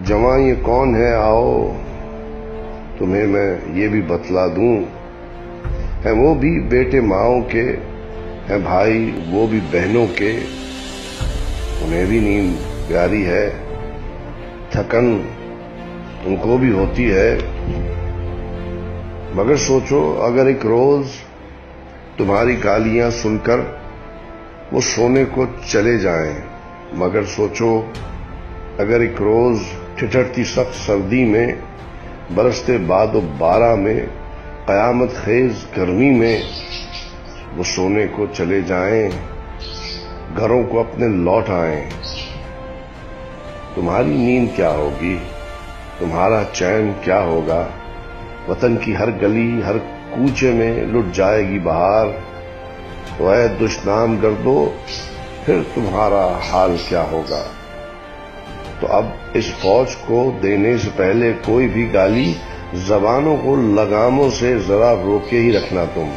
जवा ये कौन है? आओ। तुम्हें मैं ये भी बतला दूँ। है वो भी बेटे माओ के, हैं भाई वो भी बहनों के। उन्हें भी नींद प्यारी है। थकन उनको भी होती है। मगर सोचो, अगर एक रोज तुम्हारी गालियाँ सुनकर वो सोने को चले जाएँ, मगर सोचो, अगर एक रोज ठिठरती सख्त सर्दी में, बरसते बाद बारह में, कयामत खेज गर्मी में, वो सोने को चले जाएँ, घरों को अपने लौट आए। तुम्हारी नींद क्या होगी? तुम्हारा चैन क्या होगा? वतन की हर गली, हर कूचे में लुट जाएगी बाहर। ऐ दुश्नाम कर दो, फिर तुम्हारा हाल क्या होगा? तो अब इस फौज को देने से पहले कोई भी गाली जबानों को लगामों से जरा रोके ही रखना तुम,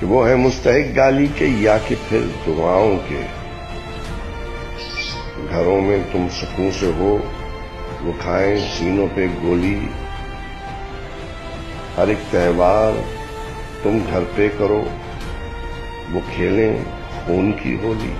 कि वो है मुस्तक गाली के या कि फिर दुआओं के। घरों में तुम सुकून से हो वो खाएँ सीनों पे गोली। हर एक त्यौहार तुम घर पे करो, वो खेलें खून की होली।